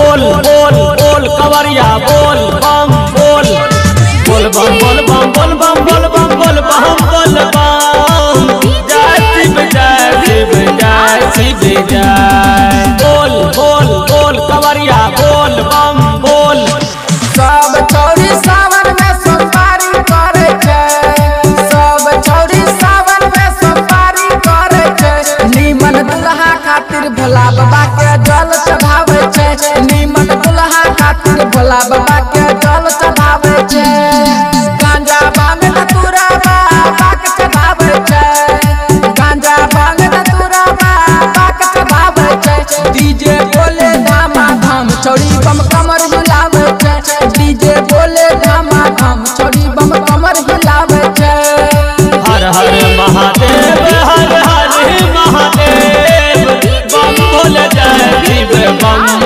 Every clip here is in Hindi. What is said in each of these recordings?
बोल बोल बोल, कवरिया, बोल, बम, बोल। बोल, बम बोल बम बोल बम बोल बम बोल बम बोल, बम। भोला बाबा के जल चढ़ावे छे। नीमन दुल्हा खातिर भोला बाबा के जल चढ़ावे छे। गांजा बांग धतूरा बाबा के चढ़ावे छे। गांजा बांग धतूरा बाबा के चढ़ावे छे। डीजे बोले धामा धाम छौरी बम bang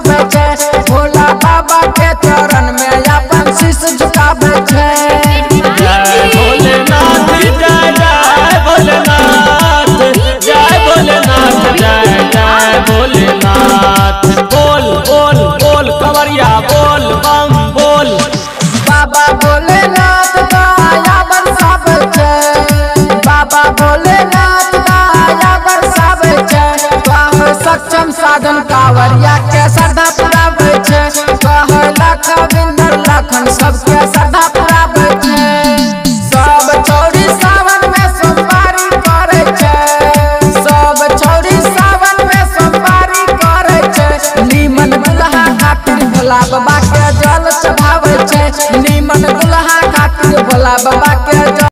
भोला बाबा के चरण में अपन शीश झुकावे छै साधन कावरिया के श्रद्धा पुरावे छै। कह लख विंदर लखन सबके श्रद्धा पुरावे छै। सब छौरी सावन में सोमवारी करे छै। सब छौरी सावन में सोमवारी करे छै। नीमन दुल्हा खातिर भोला बाबा के जल चढ़ावे छै। नीमन दुल्हा खातिर भोला बाबा